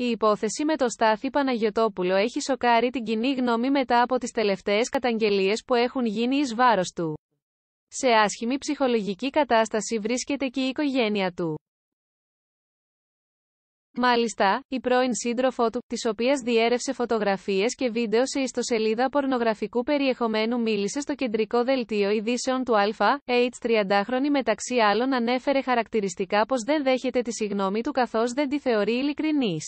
Η υπόθεση με το Στάθη Παναγιωτόπουλο έχει σοκάρει την κοινή γνώμη μετά από τις τελευταίες καταγγελίες που έχουν γίνει εις βάρος του. Σε άσχημη ψυχολογική κατάσταση βρίσκεται και η οικογένεια του. Μάλιστα, η πρώην σύντροφό του, της οποίας διέρευσε φωτογραφίες και βίντεο σε ιστοσελίδα πορνογραφικού περιεχομένου μίλησε στο κεντρικό δελτίο ειδήσεων του ΑΛΦΑ, H30χρονη μεταξύ άλλων ανέφερε χαρακτηριστικά πως δεν δέχεται τη συγνώμη του καθώς δεν τη θεωρεί ειλικρινής.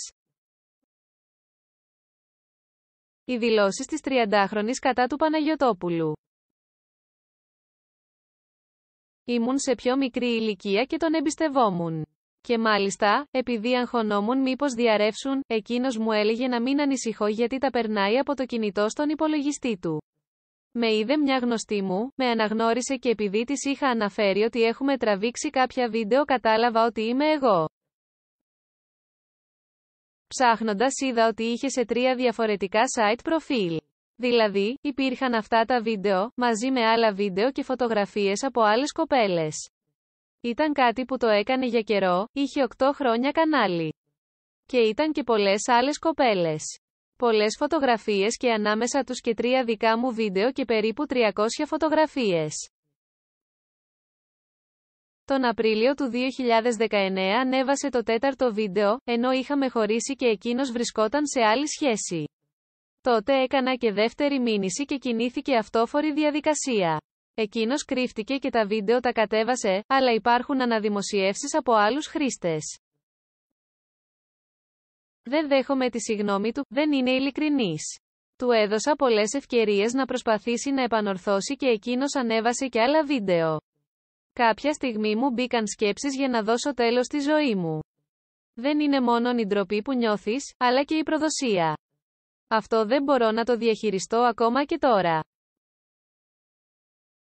Οι δηλώσεις της 30χρονης κατά του Παναγιωτόπουλου. Ήμουν σε πιο μικρή ηλικία και τον εμπιστευόμουν. Και μάλιστα, επειδή αγχωνόμουν μήπως διαρρεύσουν, εκείνος μου έλεγε να μην ανησυχώ γιατί τα περνάει από το κινητό στον υπολογιστή του. Με είδε μια γνωστή μου, με αναγνώρισε και επειδή της είχα αναφέρει ότι έχουμε τραβήξει κάποια βίντεο κατάλαβα ότι είμαι εγώ. Ψάχνοντας είδα ότι είχε σε τρία διαφορετικά site προφίλ. Δηλαδή, υπήρχαν αυτά τα βίντεο, μαζί με άλλα βίντεο και φωτογραφίες από άλλες κοπέλες. Ήταν κάτι που το έκανε για καιρό, είχε 8 χρόνια κανάλι. Και ήταν και πολλές άλλες κοπέλες. Πολλές φωτογραφίες και ανάμεσα τους και τρία δικά μου βίντεο και περίπου 300 φωτογραφίες. Τον Απρίλιο του 2019 ανέβασε το τέταρτο βίντεο, ενώ είχαμε χωρίσει και εκείνος βρισκόταν σε άλλη σχέση. Τότε έκανα και δεύτερη μήνυση και κινήθηκε αυτόφορη διαδικασία. Εκείνος κρύφτηκε και τα βίντεο τα κατέβασε, αλλά υπάρχουν αναδημοσιεύσεις από άλλους χρήστες. Δεν δέχομαι τη συγνώμη του, δεν είναι ειλικρινής. Του έδωσα πολλές ευκαιρίες να προσπαθήσει να επανορθώσει και εκείνος ανέβασε και άλλα βίντεο. Κάποια στιγμή μου μπήκαν σκέψεις για να δώσω τέλος στη ζωή μου. Δεν είναι μόνο η ντροπή που νιώθεις, αλλά και η προδοσία. Αυτό δεν μπορώ να το διαχειριστώ ακόμα και τώρα.